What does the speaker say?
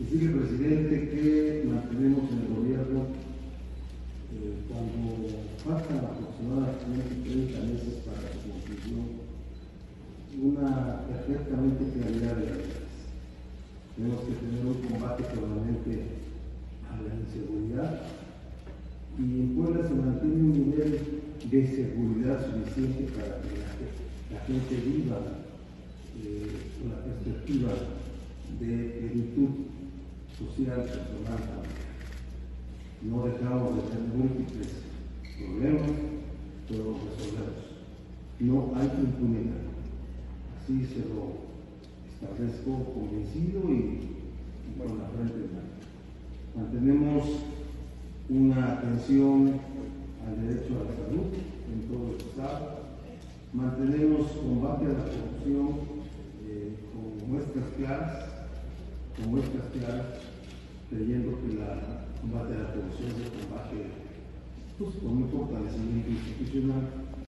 Decirle, presidente, que mantenemos en el gobierno eh, cuando faltan aproximadamente 30 meses para la conclusión una perfectamente claridad de las. Tenemos que tener un combate permanente a la inseguridad y en Puebla se mantiene un nivel de seguridad suficiente para que la, gente viva eh, la perspectiva de plenitud social, personal, familiar. No dejamos de tener múltiples problemas, pero los resolvemos. No hay impunidad. Así se lo establezco convencido y, con la frente en alto. Mantenemos una atención al derecho a la salud en todo el Estado. Mantenemos combate a la corrupción eh, con muestras claras, con muestras claras creyendo que la combate a la corrupción se combate pues, con un fortalecimiento institucional